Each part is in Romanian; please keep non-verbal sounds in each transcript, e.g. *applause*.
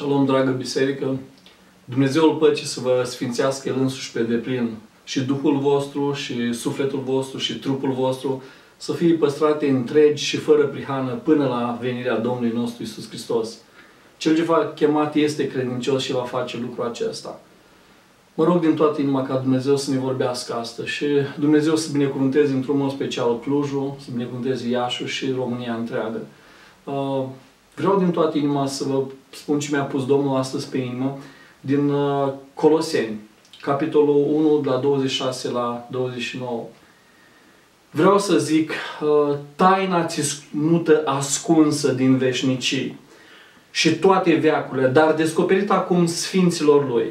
Shalom, dragă biserică! Dumnezeul păcii să vă sfințească El însuși pe deplin și Duhul vostru și sufletul vostru și trupul vostru să fie păstrate întregi și fără prihană până la venirea Domnului nostru Isus Hristos. Cel ce va chemat este credincios și va face lucrul acesta. Mă rog din toată inima ca Dumnezeu să ne vorbească astăzi și Dumnezeu să binecuvânteze într-un mod special Clujul, să binecuvânteze Iașu și România întreagă. Uh, vreau din toată inima să vă spun ce mi-a pus Domnul astăzi pe inimă din uh, Coloseni, capitolul 1, de la 26 la 29. Vreau să zic, uh, taina ținută ascunsă din veșnicii și toate veacurile, dar descoperit acum sfinților Lui,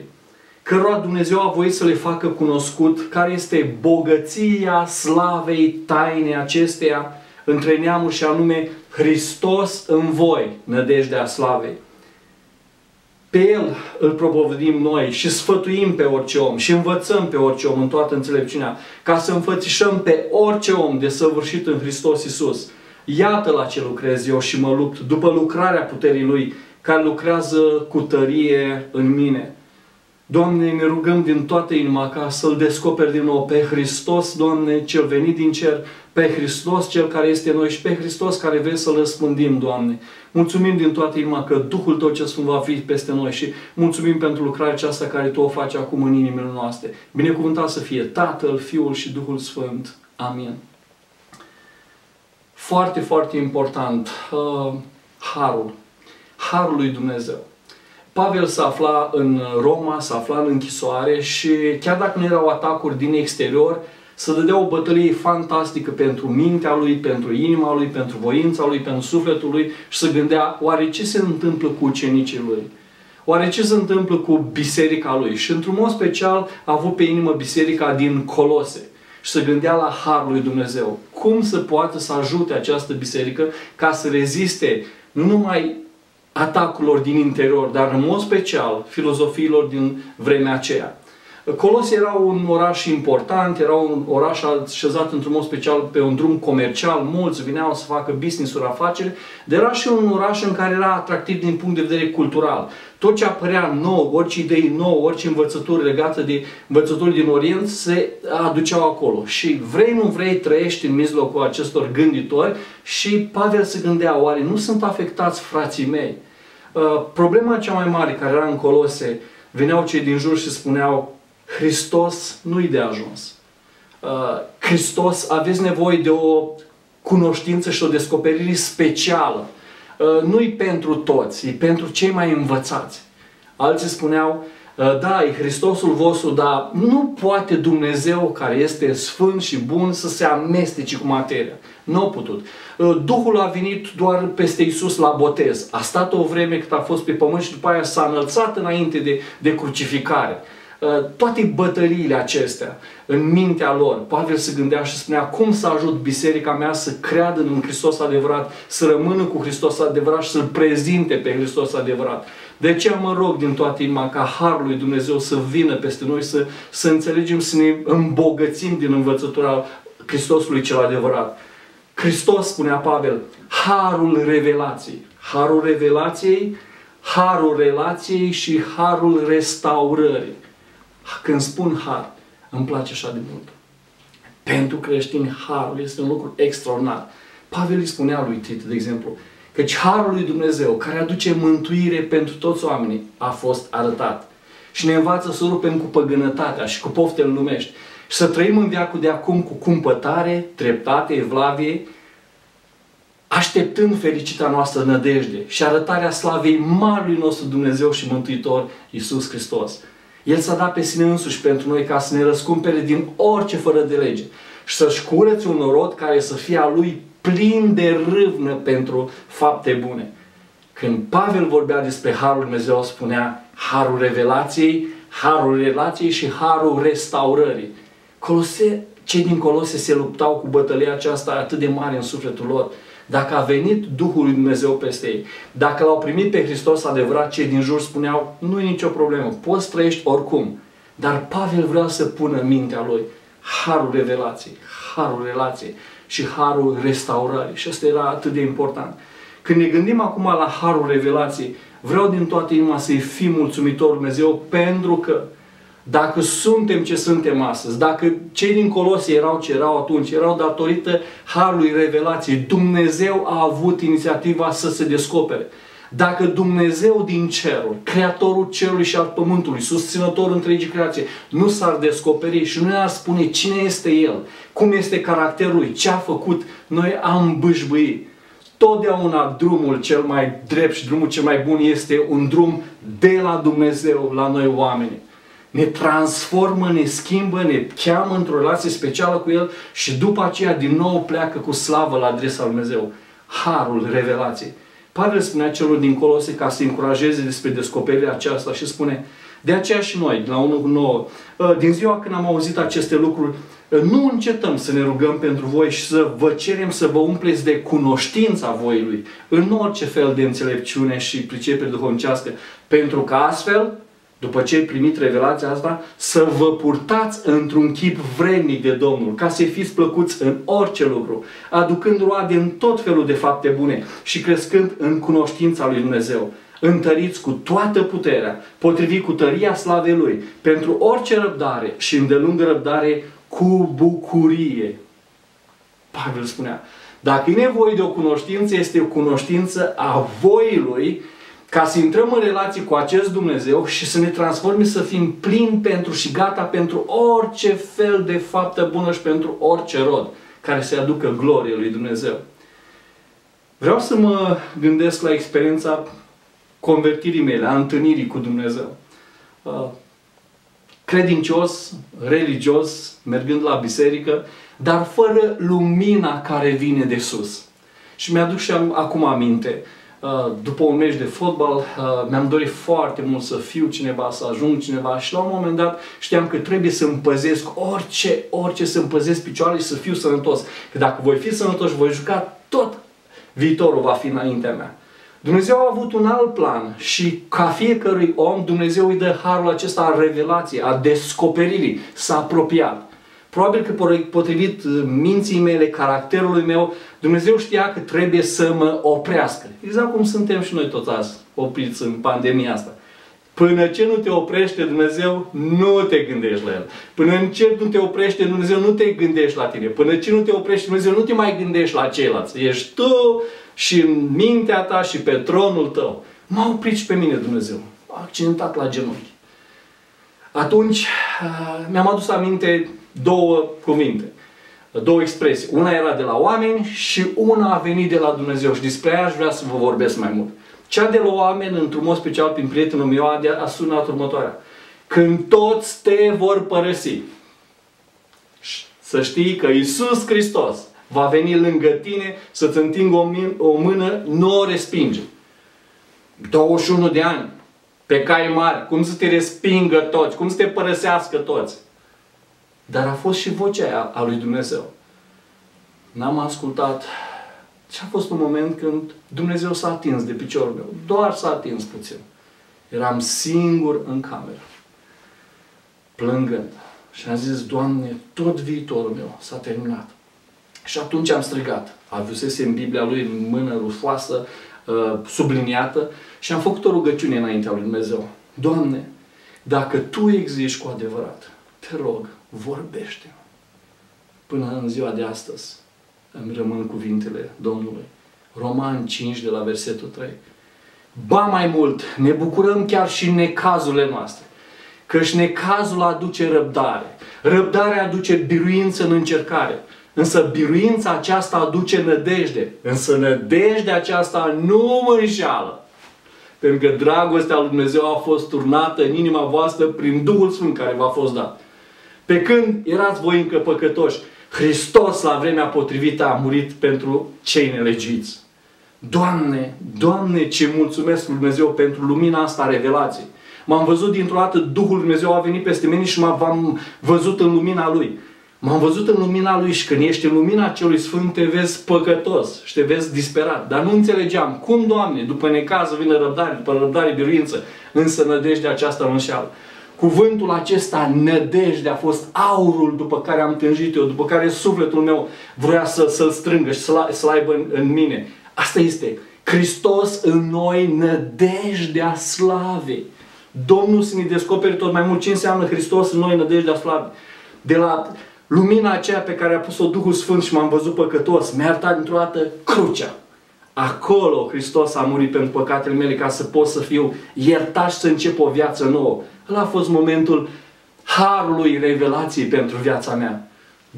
cărora Dumnezeu a voit să le facă cunoscut care este bogăția slavei taine acesteia între neamuri și anume Hristos în voi, nădejdea slavei. Pe El îl propovădim noi și sfătuim pe orice om și învățăm pe orice om în toată înțelepciunea, ca să înfățișăm pe orice om desăvârșit în Hristos Isus. Iată la ce lucrez eu și mă lupt după lucrarea puterii Lui, care lucrează cu tărie în mine. Doamne, ne rugăm din toată inima ca să-L descoperi din nou pe Hristos, Doamne, cel venit din cer, pe Hristos, cel care este noi și pe Hristos care vrei să-L răspândim, Doamne. Mulțumim din toată inima că Duhul Tău ce Sfânt va fi peste noi și mulțumim pentru lucrarea aceasta care Tu o faci acum în inimile noastre. Binecuvântat să fie Tatăl, Fiul și Duhul Sfânt. Amin. Foarte, foarte important, uh, Harul. Harul lui Dumnezeu. Pavel se afla în Roma, se afla în închisoare și chiar dacă nu erau atacuri din exterior, să dădea o bătălie fantastică pentru mintea lui, pentru inima lui, pentru voința lui, pentru sufletul lui și să gândea oare ce se întâmplă cu ucenicii lui? Oare ce se întâmplă cu biserica lui? Și într-un mod special a avut pe inimă biserica din Colose și să gândea la Harul lui Dumnezeu. Cum să poată să ajute această biserică ca să reziste nu numai atacurilor din interior, dar în mod special filozofiilor din vremea aceea. Colos era un oraș important, era un oraș așezat într-un mod special pe un drum comercial, mulți veneau să facă business-uri, afaceri, dar era și un oraș în care era atractiv din punct de vedere cultural. Tot ce apărea nou, orice idei nou, orice învățături legate de învățături din Orient se aduceau acolo. Și vrei, nu vrei, trăiești în mijlocul acestor gânditori și Pavel se gândea, oare nu sunt afectați frații mei? Uh, problema cea mai mare care era în Colose, veneau cei din jur și spuneau, Hristos nu-i de ajuns. Uh, Hristos, aveți nevoie de o cunoștință și o descoperire specială. Uh, nu-i pentru toți, e pentru cei mai învățați. Alții spuneau, uh, da, e Hristosul vostru, dar nu poate Dumnezeu care este sfânt și bun să se amestece cu materia. Nu a putut. Duhul a venit doar peste Isus la botez. A stat o vreme cât a fost pe pământ și după aia s-a înălțat înainte de, de crucificare. Uh, toate bătăliile acestea în mintea lor. Pavel se gândea și spunea cum să ajut biserica mea să creadă în Hristos adevărat, să rămână cu Hristos adevărat și să-L prezinte pe Hristos adevărat. De ce mă rog din toată inima ca Harul lui Dumnezeu să vină peste noi, să, să înțelegem, să ne îmbogățim din învățătura Hristosului cel adevărat. Hristos, spunea Pavel, harul revelației. Harul revelației, harul relației și harul restaurării. Când spun har, îmi place așa de mult. Pentru creștini, harul este un lucru extraordinar. Pavel îi spunea lui Tit, de exemplu, căci harul lui Dumnezeu, care aduce mântuire pentru toți oamenii, a fost arătat. Și ne învață să rupem cu păgânătatea și cu poftele lumești. Și să trăim în viacul de acum cu cumpătare, treptate, evlavie, așteptând fericita noastră nădejde și arătarea slavei Marului nostru Dumnezeu și Mântuitor, Iisus Hristos. El s-a dat pe sine însuși pentru noi ca să ne răscumpere din orice fără de lege și să-și curețe un rod care să fie a lui plin de râvnă pentru fapte bune. Când Pavel vorbea despre Harul Dumnezeu, spunea Harul revelației, Harul relației și Harul restaurării. Colose, cei din Colose se luptau cu bătălia aceasta atât de mare în sufletul lor dacă a venit Duhul lui Dumnezeu peste ei, dacă l-au primit pe Hristos adevărat, cei din jur spuneau, nu e nicio problemă, poți trăiești oricum. Dar Pavel vrea să pună în mintea lui harul revelației, harul relației și harul restaurării. Și asta era atât de important. Când ne gândim acum la Harul Revelației, vreau din toată inima să-i fim mulțumitor Dumnezeu pentru că dacă suntem ce suntem astăzi, dacă cei din Colosie erau ce erau atunci, erau datorită Harului Revelației, Dumnezeu a avut inițiativa să se descopere. Dacă Dumnezeu din cerul, Creatorul cerului și al pământului, susținătorul întregii creație, nu s-ar descoperi și nu ne-ar spune cine este El, cum este caracterul lui, ce a făcut, noi am bâșbâi. Totdeauna drumul cel mai drept și drumul cel mai bun este un drum de la Dumnezeu la noi oameni ne transformă, ne schimbă, ne cheamă într-o relație specială cu El și după aceea din nou pleacă cu slavă la adresa lui Dumnezeu. Harul revelației. Pavel spunea celor din Colose ca să încurajeze despre descoperirea aceasta și spune de aceea și noi, la 1.9, ă, din ziua când am auzit aceste lucruri, ă, nu încetăm să ne rugăm pentru voi și să vă cerem să vă umpleți de cunoștința voii Lui, în orice fel de înțelepciune și pricepere duhovnicească, pentru că astfel după ce ai primit revelația asta, să vă purtați într-un chip vrednic de Domnul, ca să fiți plăcuți în orice lucru, aducând roade în tot felul de fapte bune și crescând în cunoștința lui Dumnezeu. Întăriți cu toată puterea, potrivit cu tăria slavei Lui, pentru orice răbdare și îndelungă răbdare cu bucurie. Pavel spunea, dacă e nevoie de o cunoștință, este o cunoștință a voii Lui, ca să intrăm în relație cu acest Dumnezeu și să ne transforme să fim plini pentru și gata pentru orice fel de faptă bună și pentru orice rod care să aducă glorie lui Dumnezeu. Vreau să mă gândesc la experiența convertirii mele, a întâlnirii cu Dumnezeu. Uh, credincios, religios, mergând la biserică, dar fără lumina care vine de sus. Și mi-aduc și acum aminte. Uh, după un meci de fotbal, uh, mi-am dorit foarte mult să fiu cineva, să ajung cineva și la un moment dat știam că trebuie să împăzesc orice, orice să împăzesc picioarele și să fiu sănătos. Că dacă voi fi sănătos și voi juca, tot viitorul va fi înaintea mea. Dumnezeu a avut un alt plan și ca fiecărui om, Dumnezeu îi dă harul acesta a revelației, a descoperirii, s-a apropiat. Probabil că potrivit uh, minții mele, caracterului meu, Dumnezeu știa că trebuie să mă oprească. Exact cum suntem și noi toți azi opriți în pandemia asta. Până ce nu te oprește Dumnezeu, nu te gândești la El. Până ce nu te oprește Dumnezeu, nu te gândești la tine. Până ce nu te oprește Dumnezeu, nu te mai gândești la ceilalți. Ești tu și în mintea ta și pe tronul tău. M-a oprit și pe mine Dumnezeu. A accidentat la genunchi. Atunci uh, mi-am adus aminte două cuvinte, două expresii. Una era de la oameni și una a venit de la Dumnezeu și despre aia aș vrea să vă vorbesc mai mult. Cea de la oameni, într-un mod special prin prietenul meu, a sunat următoarea. Când toți te vor părăsi, să știi că Isus Hristos va veni lângă tine să-ți întingă o, o mână, nu o respinge. 21 de ani, pe cai mari, cum să te respingă toți, cum să te părăsească toți. Dar a fost și vocea aia a lui Dumnezeu. N-am ascultat și a fost un moment când Dumnezeu s-a atins de piciorul meu. Doar s-a atins puțin. Eram singur în cameră. Plângând. Și am zis, Doamne, tot viitorul meu s-a terminat. Și atunci am strigat. Avusese în Biblia lui în mână rufoasă, uh, subliniată, și am făcut o rugăciune înaintea lui Dumnezeu. Doamne, dacă Tu existi cu adevărat, te rog, vorbește. Până în ziua de astăzi îmi rămân cuvintele Domnului. Roman 5 de la versetul 3. Ba mai mult, ne bucurăm chiar și în necazurile noastre. Căci necazul aduce răbdare. Răbdarea aduce biruință în încercare. Însă biruința aceasta aduce nădejde. Însă nădejdea aceasta nu mă înșeală. Pentru că dragostea lui Dumnezeu a fost turnată în inima voastră prin Duhul Sfânt care v-a fost dat. Pe când erați voi încă păcătoși, Hristos la vremea potrivită a murit pentru cei nelegiți. Doamne, Doamne, ce mulțumesc lui Dumnezeu pentru lumina asta a revelației. M-am văzut dintr-o dată, Duhul lui Dumnezeu a venit peste mine și m-am văzut în lumina Lui. M-am văzut în lumina Lui și când ești în lumina Celui Sfânt te vezi păcătos și te vezi disperat. Dar nu înțelegeam cum, Doamne, după necază vine răbdare, după răbdare biruință, însă nădejdea aceasta nu înșeală. Cuvântul acesta, nădejde, a fost aurul după care am tânjit eu, după care sufletul meu vrea să, să-l strângă și să-l, să aibă în, în mine. Asta este Hristos în noi, nădejdea slavei. Domnul să ne descopere tot mai mult ce înseamnă Hristos în noi, nădejdea slavei. De la lumina aceea pe care a pus-o Duhul Sfânt și m-am văzut păcătos, mi-a arătat dintr-o dată crucea. Acolo Hristos a murit pentru păcatele mele ca să pot să fiu iertat și să încep o viață nouă. Ăla a fost momentul harului revelației pentru viața mea.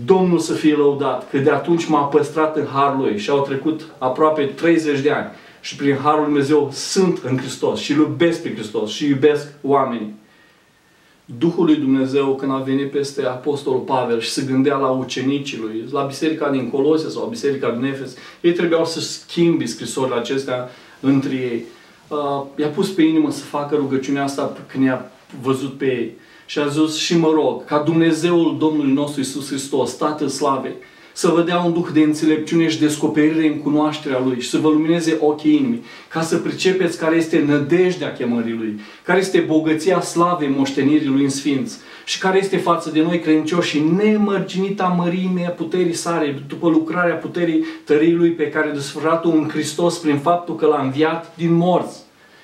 Domnul să fie lăudat, că de atunci m-a păstrat în harul lui și au trecut aproape 30 de ani și prin harul lui Dumnezeu sunt în Hristos și iubesc pe Hristos și iubesc oamenii. Duhul lui Dumnezeu când a venit peste Apostolul Pavel și se gândea la ucenicii lui, la biserica din Colosia sau biserica din Efes, ei trebuiau să schimbi scrisorile acestea între ei. Uh, i-a pus pe inimă să facă rugăciunea asta când i-a văzut pe ei. Și a zis și mă rog, ca Dumnezeul Domnului nostru Isus Hristos, Tatăl Slavei, să vă dea un duh de înțelepciune și descoperire în cunoașterea Lui și să vă lumineze ochii inimii, ca să pricepeți care este nădejdea chemării Lui, care este bogăția slavei moștenirii Lui în Sfinț și care este față de noi credincioși și nemărginita mărime a puterii sare, după lucrarea puterii tării Lui pe care a desfărat-o în Hristos prin faptul că l-a înviat din morți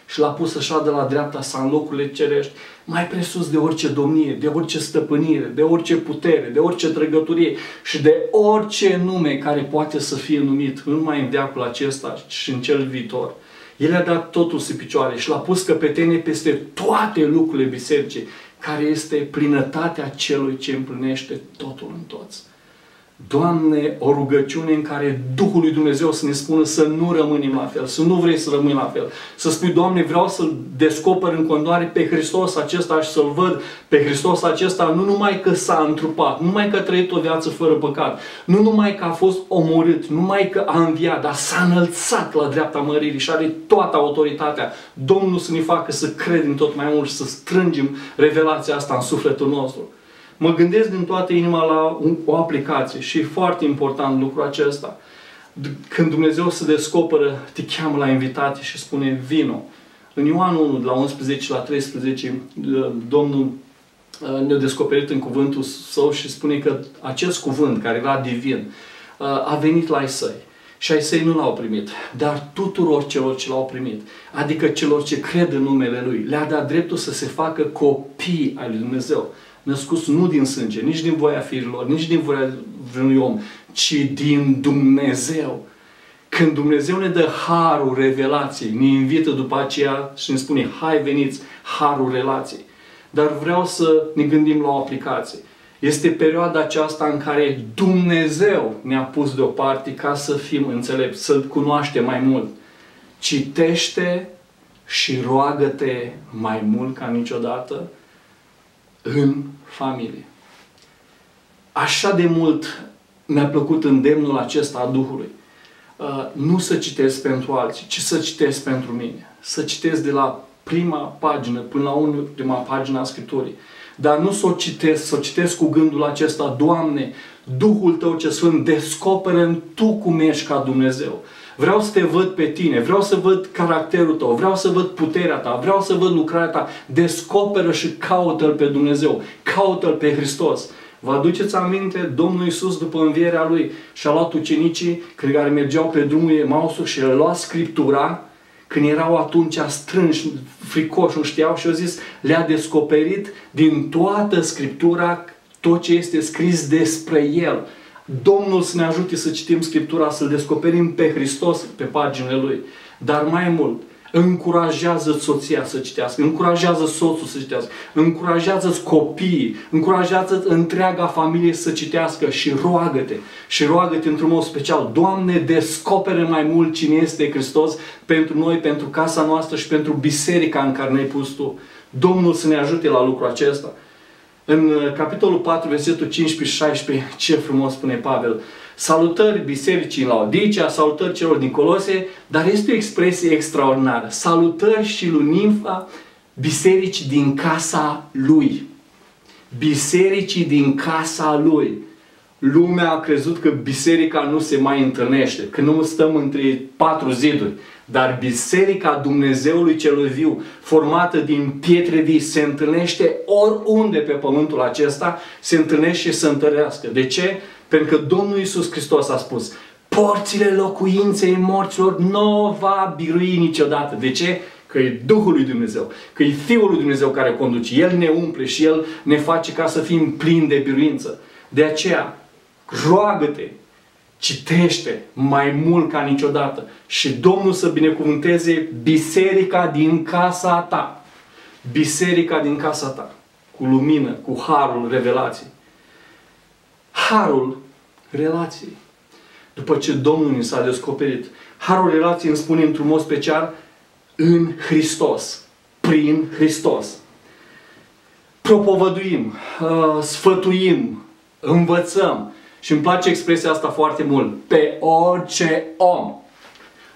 și l-a pus așa de la dreapta sa în locurile cerești, mai presus de orice domnie, de orice stăpânire, de orice putere, de orice trăgăturie și de orice nume care poate să fie numit, nu numai în veacul acesta și în cel viitor. El a dat totul să picioare și l-a pus căpetene peste toate lucrurile bisericii, care este plinătatea celui ce împlinește totul în toți. Doamne, o rugăciune în care Duhul lui Dumnezeu să ne spună să nu rămânem la fel, să nu vrei să rămâi la fel. Să spui, Doamne, vreau să-L descoper în condoare pe Hristos acesta și să-L văd pe Hristos acesta nu numai că s-a întrupat, nu numai că a trăit o viață fără păcat, nu numai că a fost omorât, nu numai că a înviat, dar s-a înălțat la dreapta măririi și are toată autoritatea. Domnul să ne facă să credem tot mai mult și să strângem revelația asta în sufletul nostru mă gândesc din toată inima la o aplicație și e foarte important lucrul acesta. Când Dumnezeu se descoperă, te cheamă la invitație și spune vino. În Ioan 1, de la 11 la 13, Domnul uh, ne-a descoperit în cuvântul său și spune că acest cuvânt, care era divin, uh, a venit la ai săi. Și ai săi nu l-au primit, dar tuturor celor ce l-au primit, adică celor ce cred în numele Lui, le-a dat dreptul să se facă copii ai Lui Dumnezeu născuți nu din sânge, nici din voia firilor, nici din voia vreunui om, ci din Dumnezeu. Când Dumnezeu ne dă harul revelației, ne invită după aceea și ne spune, hai veniți, harul relației. Dar vreau să ne gândim la o aplicație. Este perioada aceasta în care Dumnezeu ne-a pus deoparte ca să fim înțelepți, să-L cunoaște mai mult. Citește și roagă-te mai mult ca niciodată în familie. Așa de mult mi-a plăcut îndemnul acesta a Duhului. Uh, nu să citesc pentru alții, ci să citesc pentru mine. Să citesc de la prima pagină până la ultima pagină a Scripturii. Dar nu să o citesc, să o citesc cu gândul acesta, Doamne, Duhul Tău ce Sfânt, descoperă Tu cum ești ca Dumnezeu. Vreau să te văd pe tine, vreau să văd caracterul tău, vreau să văd puterea ta, vreau să văd lucrarea ta. Descoperă și caută-L pe Dumnezeu, caută-L pe Hristos. Vă aduceți aminte, Domnul Iisus după învierea Lui și-a luat ucenicii care mergeau pe drumul Emausul și a luat Scriptura când erau atunci strânși, fricoși, nu știau și au zis, le-a descoperit din toată Scriptura tot ce este scris despre El. Domnul să ne ajute să citim Scriptura, să-L descoperim pe Hristos pe paginile Lui. Dar mai mult, încurajează soția să citească, încurajează soțul să citească, încurajează copiii, încurajează întreaga familie să citească și roagă-te. Și roagă-te într-un mod special. Doamne, descopere mai mult cine este Hristos pentru noi, pentru casa noastră și pentru biserica în care ne-ai pus Tu. Domnul să ne ajute la lucrul acesta. În uh, capitolul 4, versetul 15 și 16, ce frumos spune Pavel. Salutări bisericii în Laodicea, salutări celor din Colose, dar este o expresie extraordinară. Salutări și lui Nimfa, biserici din casa lui. Bisericii din casa lui. Lumea a crezut că biserica nu se mai întâlnește, că nu stăm între patru ziduri. Dar Biserica Dumnezeului celui viu, formată din pietre vii, se întâlnește oriunde pe pământul acesta, se întâlnește și se întărească. De ce? Pentru că Domnul Iisus Hristos a spus, porțile locuinței morților nu va birui niciodată. De ce? Că e Duhul lui Dumnezeu, că e Fiul lui Dumnezeu care conduce. El ne umple și El ne face ca să fim plini de biruință. De aceea, roagă-te, citește mai mult ca niciodată și Domnul să binecuvânteze biserica din casa ta. Biserica din casa ta. Cu lumină, cu harul revelației. Harul relației. După ce Domnul ni s-a descoperit. Harul relației îmi spune într-un mod special în Hristos. Prin Hristos. Propovăduim, uh, sfătuim, învățăm. Și îmi place expresia asta foarte mult. Pe orice om.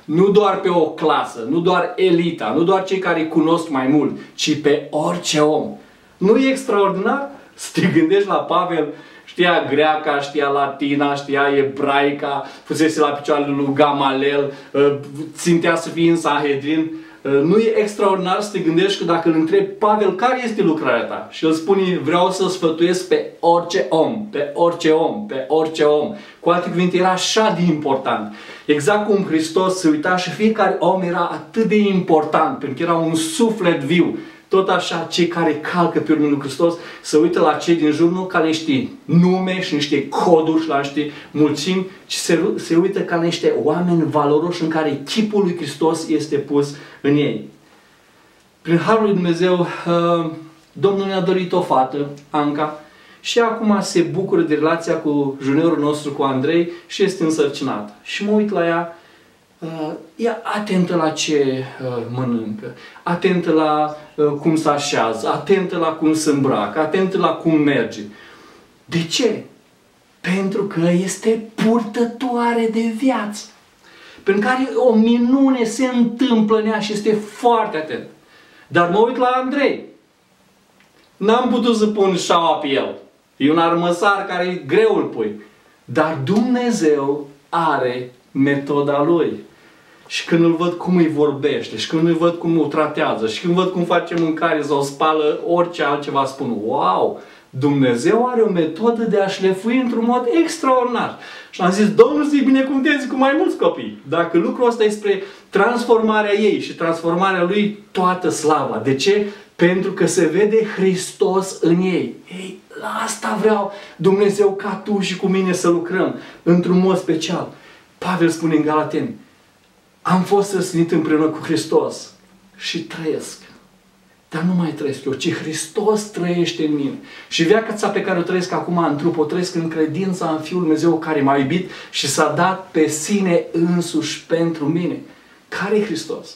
Nu doar pe o clasă, nu doar elita, nu doar cei care cunosc mai mult, ci pe orice om. Nu e extraordinar? *laughs* Să te gândești la Pavel, știa greaca, știa latina, știa ebraica, fusese la picioarele lui Gamalel, uh, țintea să fie în Sahedrin. Uh, nu e extraordinar să te gândești că dacă îl întrebi Pavel, care este lucrarea ta? Și el spune, vreau să sfătuiesc pe orice om, pe orice om, pe orice om. Cu alte cuvinte, era așa de important. Exact cum Hristos se uita și fiecare om era atât de important, pentru că era un suflet viu. Tot așa, cei care calcă pe urmă lui Hristos să uită la cei din jur, nu ca niște nume și niște coduri și la niște mulțimi, ci se, se uită ca niște oameni valoroși în care chipul lui Hristos este pus în ei. Prin Harul lui Dumnezeu, uh, Domnul ne-a dorit o fată, Anca, și acum se bucură de relația cu juniorul nostru, cu Andrei, și este însărcinată. Și mă uit la ea uh, ea atentă la ce uh, mănâncă, atentă la uh, cum se așează, atentă la cum se îmbracă, atentă la cum merge. De ce? Pentru că este purtătoare de viață. Pentru care o minune se întâmplă în ea și este foarte atent. Dar mă uit la Andrei. N-am putut să pun șaua pe el. E un armăsar care e greu îl pui. Dar Dumnezeu are metoda lui. Și când îl văd cum îi vorbește, și când îl văd cum o tratează, și când văd cum face mâncare sau spală orice altceva, spun, wow, Dumnezeu are o metodă de a șlefui într-un mod extraordinar. Și am zis, Domnul să-i binecuvânteze cu mai mulți copii. Dacă lucrul ăsta e spre transformarea ei și transformarea lui, toată slava. De ce? Pentru că se vede Hristos în ei. Ei, la asta vreau Dumnezeu ca tu și cu mine să lucrăm într-un mod special. Pavel spune în Galateni, am fost răsnit împreună cu Hristos și trăiesc. Dar nu mai trăiesc eu, ci Hristos trăiește în mine. Și viața pe care o trăiesc acum în trup, o trăiesc în credința în Fiul Dumnezeu care m-a iubit și s-a dat pe sine însuși pentru mine. Care e Hristos?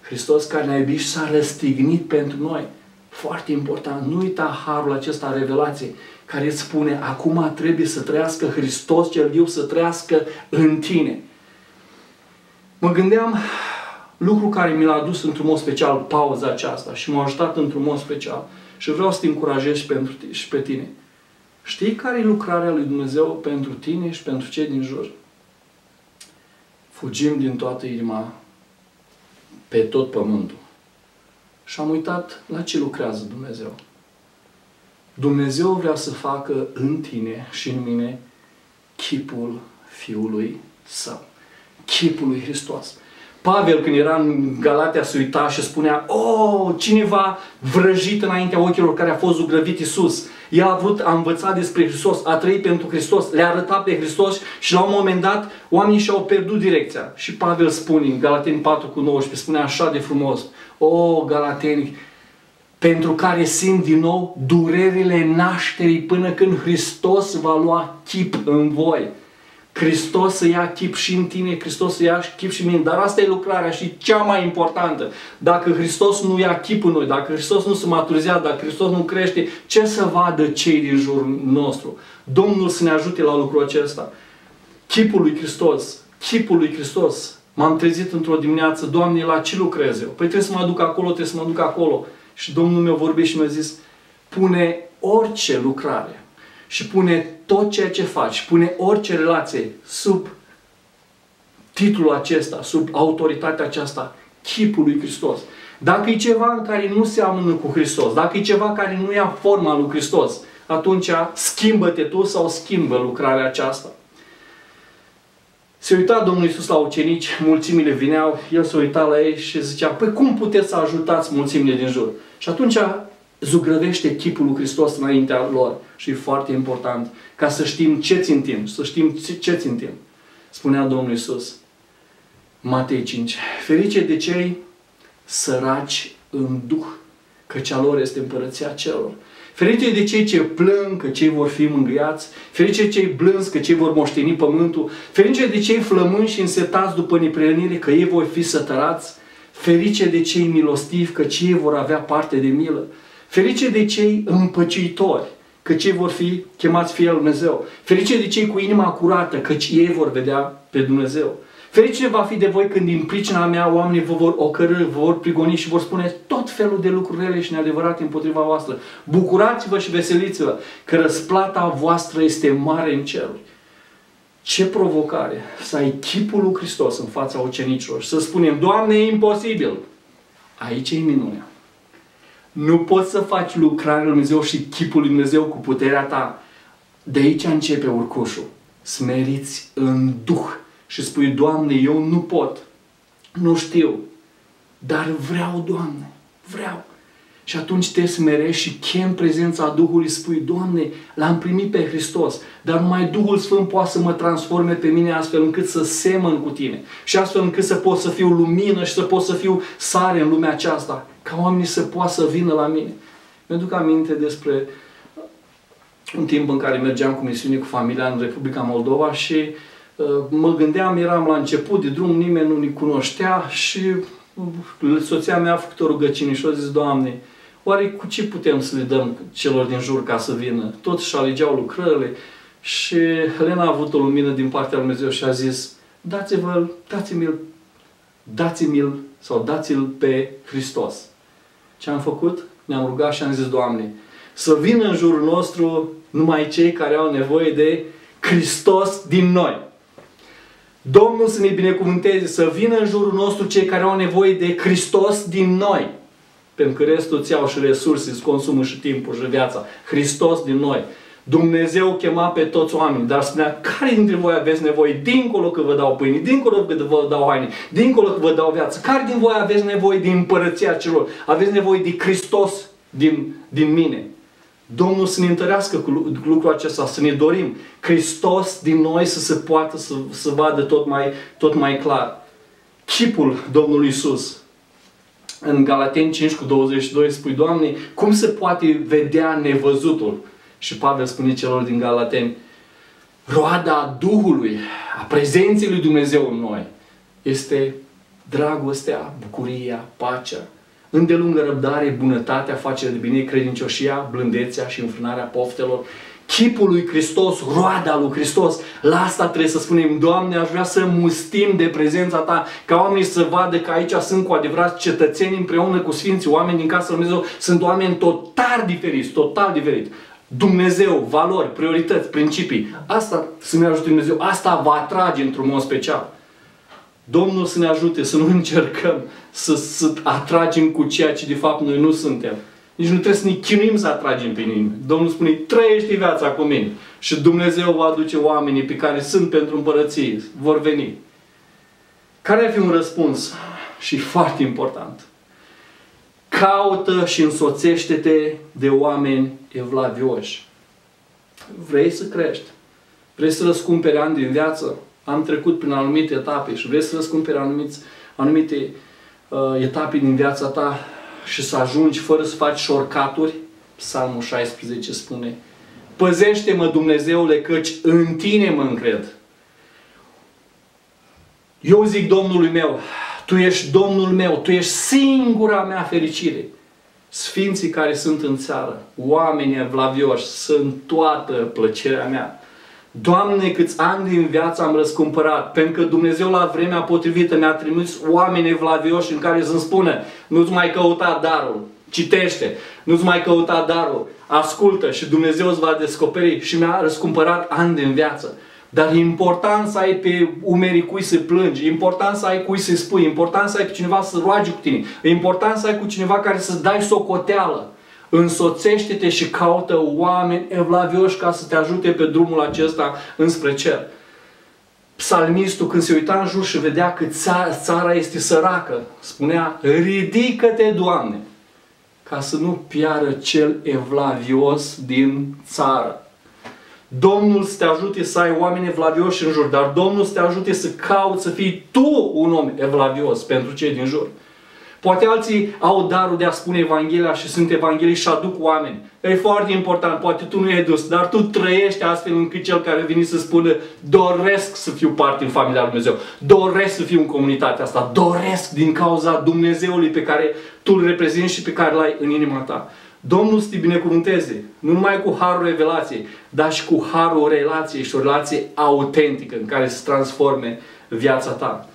Hristos care ne-a iubit și s-a răstignit pentru noi. Foarte important, nu uita harul acesta a revelației care îți spune, acum trebuie să trăiască Hristos cel viu, să trăiască în tine. Mă gândeam lucru care mi l-a adus într-un mod special pauza aceasta și m-a ajutat într-un mod special și vreau să te încurajez și, pentru tine, și pe tine. Știi care e lucrarea lui Dumnezeu pentru tine și pentru cei din jur? Fugim din toată inima pe tot pământul. Și am uitat la ce lucrează Dumnezeu. Dumnezeu vrea să facă în tine și în mine chipul Fiului Său. Chipul lui Hristos. Pavel, când era în Galatea, se uita și spunea, oh, cineva vrăjit înaintea ochilor care a fost zugrăvit Iisus. El a vrut, a învățat despre Hristos, a trăit pentru Hristos, le-a arătat pe Hristos și la un moment dat oamenii și-au pierdut direcția. Și Pavel spune în Galateni 4 cu 19, spune așa de frumos, o, oh, Galateni, pentru care simt din nou durerile nașterii până când Hristos va lua chip în voi. Hristos să ia chip și în tine, Hristos să ia chip și în mine. Dar asta e lucrarea și cea mai importantă. Dacă Hristos nu ia chip în noi, dacă Hristos nu se maturizează, dacă Hristos nu crește, ce să vadă cei din jurul nostru? Domnul să ne ajute la lucrul acesta. Chipul lui Hristos, chipul lui Hristos. M-am trezit într-o dimineață, Doamne, la ce lucrez eu? Păi trebuie să mă duc acolo, trebuie să mă duc acolo. Și Domnul meu vorbește și mi-a zis, pune orice lucrare și pune tot ceea ce faci, pune orice relație sub titlul acesta, sub autoritatea aceasta, chipul lui Hristos. Dacă e ceva în care nu se amână cu Hristos, dacă e ceva care nu ia forma lui Hristos, atunci schimbă-te tu sau schimbă lucrarea aceasta. Se uita Domnul Iisus la ucenici, mulțimile vineau, El se uita la ei și zicea, păi cum puteți să ajutați mulțimile din jur? Și atunci zugrăvește chipul lui Hristos înaintea lor. Și e foarte important ca să știm ce țintim, să știm ce țintim. Spunea Domnul Iisus, Matei 5, ferice de cei săraci în duh, căci a lor este împărăția celor. Ferice de cei ce plâng, că cei vor fi mângâiați. Ferice de cei blânzi, că cei vor moșteni pământul. Ferice de cei flămânși și însetați după neprihănire, că ei vor fi sătărați. Ferice de cei milostivi, că cei vor avea parte de milă. Ferice de cei împăcitori, că cei vor fi chemați fie Dumnezeu. Ferice de cei cu inima curată, că ei vor vedea pe Dumnezeu. Ferice va fi de voi când din pricina mea oamenii vă vor ocărâ, vă vor prigoni și vor spune tot felul de lucruri rele și neadevărate împotriva voastră. Bucurați-vă și veseliți-vă că răsplata voastră este mare în ceruri. Ce provocare să ai chipul lui Hristos în fața ucenicilor și să spunem, Doamne, e imposibil. Aici e minunea. Nu poți să faci lucrarea lui Dumnezeu și chipul lui Dumnezeu cu puterea ta. De aici începe urcușul. Smeriți în Duh și spui, Doamne, eu nu pot, nu știu, dar vreau, Doamne, vreau. Și atunci te smerești și chem prezența Duhului, spui, Doamne, l-am primit pe Hristos, dar numai Duhul Sfânt poate să mă transforme pe mine astfel încât să semăn cu tine și astfel încât să pot să fiu lumină și să pot să fiu sare în lumea aceasta, ca oamenii să poată să vină la mine. Mi-aduc aminte despre un timp în care mergeam cu misiune cu familia în Republica Moldova și uh, Uh, mă gândeam, eram la început de drum, nimeni nu ne cunoștea și uh, soția mea a făcut o rugăciune și a zis, Doamne, oare cu ce putem să le dăm celor din jur ca să vină? Toți și alegeau lucrările și Helena a avut o lumină din partea lui Dumnezeu și a zis, dați-vă, dați-mi-l, dați-mi-l sau dați-l pe Hristos. Ce am făcut? Ne-am rugat și am zis, Doamne, să vină în jurul nostru numai cei care au nevoie de Hristos din noi. Domnul să ne binecuvânteze, să vină în jurul nostru cei care au nevoie de Hristos din noi. Pentru că restul ți au și resurse, îți consumă și timpul și viața. Hristos din noi. Dumnezeu chema pe toți oamenii, dar spunea, care dintre voi aveți nevoie? Dincolo că vă dau pâine, dincolo că vă dau haine, dincolo că vă dau viață. Care din voi aveți nevoie de împărăția celor? Aveți nevoie de Hristos din, din mine. Domnul să ne întărească cu lucrul acesta, să ne dorim Hristos din noi să se poată să, să vadă tot mai, tot mai clar. Chipul Domnului Isus. În Galateni 5 cu 22 spui, Doamne, cum se poate vedea nevăzutul? Și Pavel spune celor din Galateni, roada Duhului, a prezenței lui Dumnezeu în noi, este dragostea, bucuria, pacea, îndelungă răbdare, bunătatea, facerea de bine, credincioșia, blândețea și înfrânarea poftelor, chipul lui Hristos, roada lui Hristos. La asta trebuie să spunem, Doamne, aș vrea să mustim de prezența Ta, ca oamenii să vadă că aici sunt cu adevărat cetățeni împreună cu Sfinții, oameni din casa lui Dumnezeu, sunt oameni total diferiți, total diferiți. Dumnezeu, valori, priorități, principii. Asta să ne ajute Dumnezeu, asta va atrage într-un mod special. Domnul să ne ajute să nu *laughs* încercăm să, să atragem cu ceea ce de fapt noi nu suntem. Nici nu trebuie să ne chinuim să atragem pe nimeni. Domnul spune, trăiește viața cu mine. Și Dumnezeu va aduce oamenii pe care sunt pentru împărăție. Vor veni. Care ar fi un răspuns? Și foarte important. Caută și însoțește-te de oameni evlavioși. Vrei să crești? Vrei să răscumperi ani din viață? am trecut prin anumite etape și vrei să răscumperi anumiți, anumite uh, etape din viața ta și să ajungi fără să faci șorcaturi, Psalmul 16 spune, Păzește-mă, Dumnezeule, căci în tine mă încred. Eu zic Domnului meu, Tu ești Domnul meu, Tu ești singura mea fericire. Sfinții care sunt în țară, oamenii evlavioși, sunt toată plăcerea mea. Doamne, câți ani din viață am răscumpărat, pentru că Dumnezeu la vremea potrivită mi-a trimis oameni evlavioși în care să-mi spună, nu-ți mai căuta darul, citește, nu-ți mai căuta darul, ascultă și Dumnezeu îți va descoperi și mi-a răscumpărat ani din viață. Dar e important să ai pe umerii cui să plângi, e important să ai cui să spui, e important să ai pe cineva să roage cu tine, e important să ai cu cineva care să dai socoteală însoțește-te și caută oameni evlavioși ca să te ajute pe drumul acesta înspre cer. psalmistul când se uita în jur și vedea că țara este săracă, spunea, ridică-te, Doamne, ca să nu piară cel evlavios din țară. Domnul să te ajute să ai oameni evlavioși în jur, dar Domnul să te ajute să cauți să fii tu un om evlavios pentru cei din jur. Poate alții au darul de a spune Evanghelia și sunt evanghelii și aduc oameni. E foarte important, poate tu nu e dus, dar tu trăiești astfel încât cel care vine să spună doresc să fiu parte din familia Lui Dumnezeu, doresc să fiu în comunitatea asta, doresc din cauza Dumnezeului pe care tu îl reprezinți și pe care l-ai în inima ta. Domnul să te binecuvânteze, nu numai cu harul revelației, dar și cu harul relației și o relație autentică în care să transforme viața ta.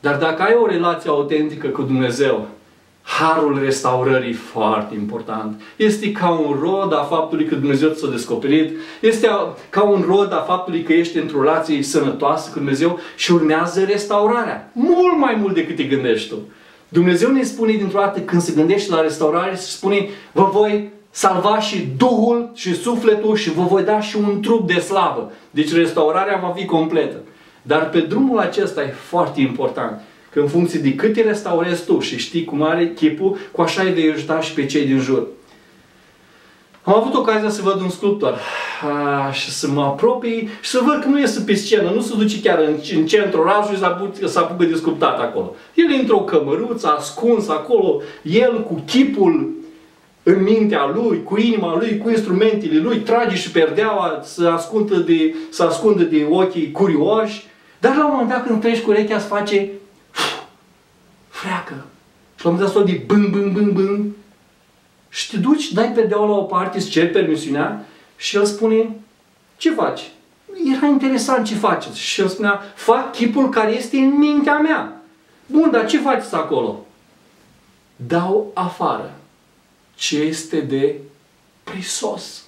Dar dacă ai o relație autentică cu Dumnezeu, harul restaurării foarte important. Este ca un rod a faptului că Dumnezeu ți-a descoperit, este ca un rod a faptului că ești într-o relație sănătoasă cu Dumnezeu și urmează restaurarea. Mult mai mult decât te gândești tu. Dumnezeu ne spune dintr-o dată când se gândește la restaurare, se spune, vă voi salva și Duhul și sufletul și vă voi da și un trup de slavă. Deci restaurarea va fi completă. Dar pe drumul acesta e foarte important. Că în funcție de cât te restaurezi tu și știi cum are chipul, cu așa îi vei ajuta și pe cei din jur. Am avut ocazia să văd un sculptor a, și să mă apropii și să văd că nu iese pe scenă, nu se duce chiar în, în centrul orașului și să apucă de sculptat acolo. El e într-o cămăruță, ascuns acolo, el cu chipul în mintea lui, cu inima lui, cu instrumentele lui, trage și perdeaua să ascundă de, să ascundă de ochii curioși. Dar la un moment dat când treci cu urechea se face freacă. Și la un moment dat de bâng, bâng, bâng, bâng. Și te duci, dai perdeaua la o parte, îți ceri permisiunea și el spune, ce faci? Era interesant ce faceți. Și el spunea, fac chipul care este în mintea mea. Bun, dar ce faceți acolo? Dau afară ce este de prisos.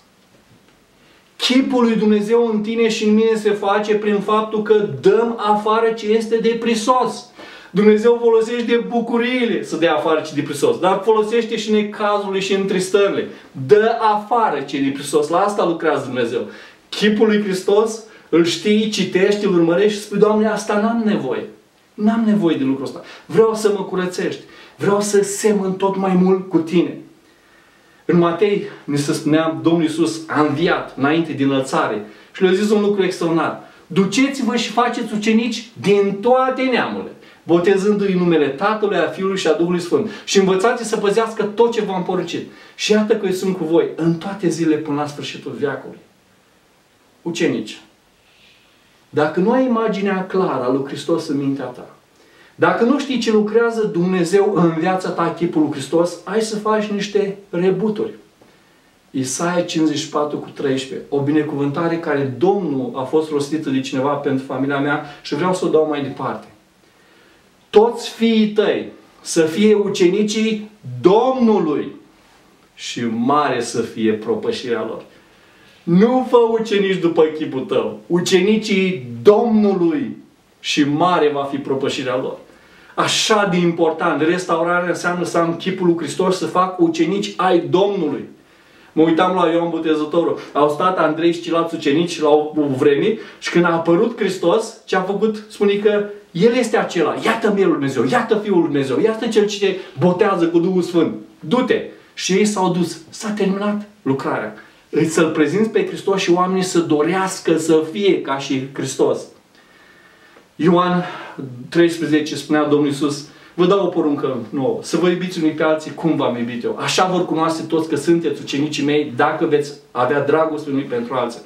Chipul lui Dumnezeu în tine și în mine se face prin faptul că dăm afară ce este de prisos. Dumnezeu folosește bucuriile să dea afară ce de prisos, dar folosește și necazurile și întristările. Dă afară ce de prisos. La asta lucrează Dumnezeu. Chipul lui Hristos îl știi, citești, îl urmărești și spui, Doamne, asta n-am nevoie. N-am nevoie de lucrul ăsta. Vreau să mă curățești. Vreau să semăn tot mai mult cu tine. În Matei, ne se spunea, Domnul Iisus a înviat înainte din înălțare și le-a zis un lucru extraordinar. Duceți-vă și faceți ucenici din toate neamurile, botezându-i numele Tatălui, a Fiului și a Duhului Sfânt și învățați să păzească tot ce v-am poruncit. Și iată că eu sunt cu voi în toate zilele până la sfârșitul veacului. Ucenici, dacă nu ai imaginea clară a lui Hristos în mintea ta, dacă nu știi ce lucrează Dumnezeu în viața ta, chipul lui Hristos, ai să faci niște rebuturi. Isaia 54 cu 13. O binecuvântare care Domnul a fost rostită de cineva pentru familia mea și vreau să o dau mai departe. Toți fiii tăi să fie ucenicii Domnului și mare să fie propășirea lor. Nu fă ucenici după chipul tău, ucenicii Domnului și mare va fi propășirea lor așa de important. Restaurarea înseamnă să am chipul lui Hristos, să fac ucenici ai Domnului. Mă uitam la Ioan Botezătorul. Au stat Andrei și ceilalți ucenici la o vreme și când a apărut Hristos, ce a făcut? Spune că El este acela. Iată Mielul Dumnezeu, iată Fiul Dumnezeu, iată Cel ce te botează cu Duhul Sfânt. Du-te! Și ei s-au dus. S-a terminat lucrarea. Să-L prezinți pe Hristos și oamenii să dorească să fie ca și Hristos. Ioan 13 spunea Domnul Iisus, vă dau o poruncă nouă, să vă iubiți unii pe alții cum v-am iubit eu. Așa vor cunoaște toți că sunteți ucenicii mei dacă veți avea dragoste unii pentru alții.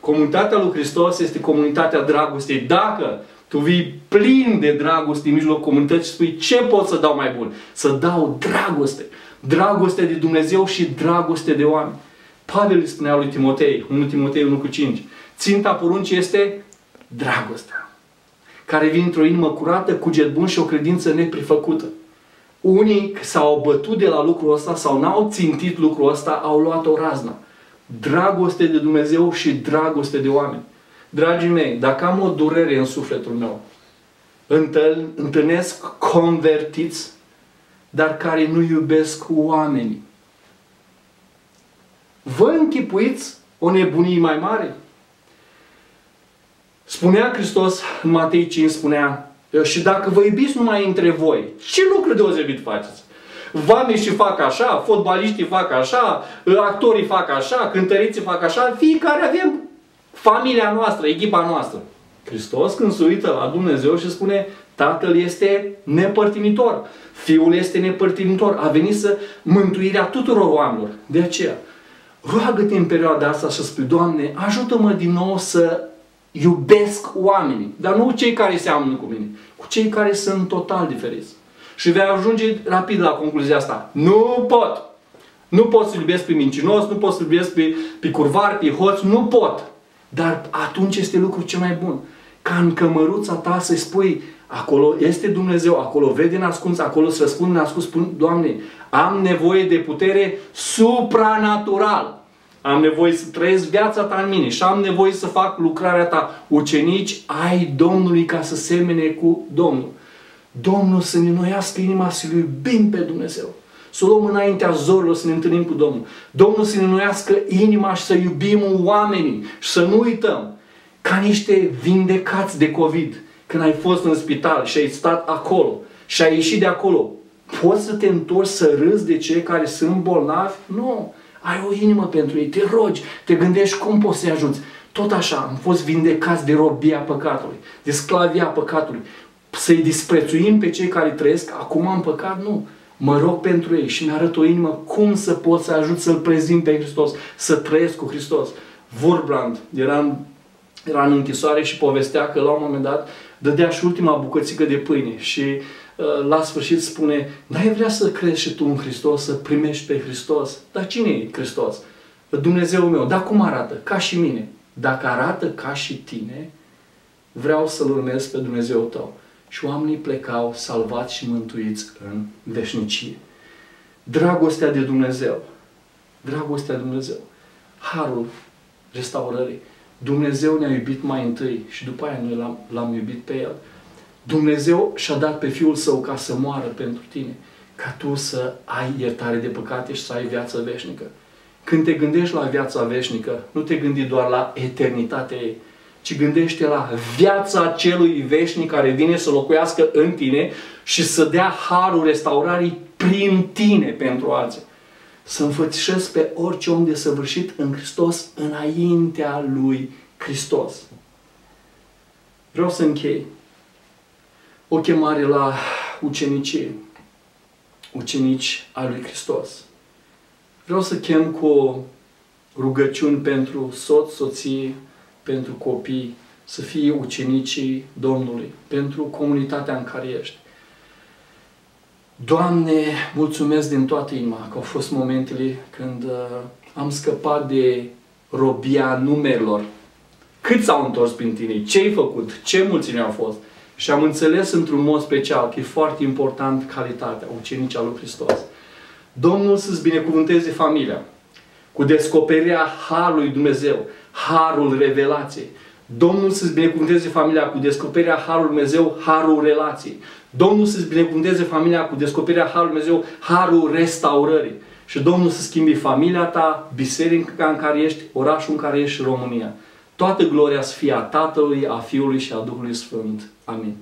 Comunitatea lui Hristos este comunitatea dragostei. Dacă tu vii plin de dragoste în mijlocul comunității și spui ce pot să dau mai bun? Să dau dragoste. Dragoste de Dumnezeu și dragoste de oameni. Pavel îi spunea lui Timotei, 1 Timotei 1 cu 5. Ținta poruncii este dragostea care vin într-o inimă curată, cuget bun și o credință neprifăcută. Unii s-au bătut de la lucrul ăsta sau n-au țintit lucrul ăsta, au luat o raznă. Dragoste de Dumnezeu și dragoste de oameni. Dragii mei, dacă am o durere în sufletul meu, întâlnesc convertiți, dar care nu iubesc oamenii. Vă închipuiți o nebunie mai mare? Spunea Hristos în Matei 5, spunea, și dacă vă iubiți numai între voi, ce lucru deosebit faceți? și fac așa, fotbaliștii fac așa, actorii fac așa, cântăriții fac așa, fiecare avem familia noastră, echipa noastră. Hristos când se uită la Dumnezeu și spune Tatăl este nepărtinitor, Fiul este nepărtinitor, a venit să mântuirea tuturor oamenilor. De aceea, roagă-te în perioada asta să spui, Doamne, ajută-mă din nou să iubesc oamenii, dar nu cei care seamănă cu mine, cu cei care sunt total diferiți. Și vei ajunge rapid la concluzia asta. Nu pot! Nu pot să iubesc pe mincinos, nu pot să iubesc pe, pe curvar, pe hoț, nu pot. Dar atunci este lucru cel mai bun. Ca în cămăruța ta să-i spui, acolo este Dumnezeu, acolo vede nascuns, acolo să răspunde nascuns, spun, Doamne, am nevoie de putere supranatural. Am nevoie să trăiesc viața ta în mine și am nevoie să fac lucrarea ta. Ucenici ai Domnului ca să semene cu Domnul. Domnul să ne noiască inima să iubim pe Dumnezeu. Să o luăm înaintea zorilor să ne întâlnim cu Domnul. Domnul să ne noiască inima și să iubim oamenii și să nu uităm ca niște vindecați de COVID. Când ai fost în spital și ai stat acolo și ai ieșit de acolo, poți să te întorci să râzi de cei care sunt bolnavi? Nu. Ai o inimă pentru ei, te rogi, te gândești cum poți să-i ajuți. Tot așa, am fost vindecați de robia păcatului, de sclavia păcatului. Să-i disprețuim pe cei care trăiesc acum în păcat? Nu. Mă rog pentru ei și mi-arăt o inimă cum să pot să ajut să-L prezint pe Hristos, să trăiesc cu Hristos. Vorbrand era în, era în închisoare și povestea că la un moment dat dădea și ultima bucățică de pâine și uh, la sfârșit spune, n-ai vrea să crezi și tu în Hristos, să primești pe Hristos? Dar cine e Hristos? Dumnezeu meu. Dar cum arată? Ca și mine. Dacă arată ca și tine, vreau să-L urmez pe Dumnezeu tău și oamenii plecau salvați și mântuiți în veșnicie. Dragostea de Dumnezeu, dragostea de Dumnezeu, harul restaurării. Dumnezeu ne-a iubit mai întâi și după aia noi l-am, l-am iubit pe El. Dumnezeu și-a dat pe Fiul Său ca să moară pentru tine, ca tu să ai iertare de păcate și să ai viață veșnică. Când te gândești la viața veșnică, nu te gândi doar la eternitatea ei, ci gândește la viața celui veșnic care vine să locuiască în tine și să dea harul restaurării prin tine pentru alții. Să înfățișezi pe orice om desăvârșit în Hristos înaintea lui Hristos. Vreau să închei o chemare la ucenicie, ucenici al lui Hristos. Vreau să chem cu rugăciuni pentru soț, soție, pentru copii, să fie ucenicii Domnului, pentru comunitatea în care ești. Doamne, mulțumesc din toată inima că au fost momentele când uh, am scăpat de robia numerilor. Cât s-au întors prin tine? Ce ai făcut? Ce mulțime au fost? Și am înțeles într-un mod special că e foarte important calitatea ucenicii al lui Hristos. Domnul să-ți binecuvânteze familia cu descoperirea Harului Dumnezeu, harul revelației. Domnul să-ți binecuvânteze familia cu descoperirea Harului Dumnezeu, Harul relației. Domnul să-ți binecuvânteze familia cu descoperirea Harului Dumnezeu, Harul restaurării. Și Domnul să schimbi familia ta, biserica în care ești, orașul în care ești, România. Toată gloria să fie a Tatălui, a Fiului și a Duhului Sfânt. Amin.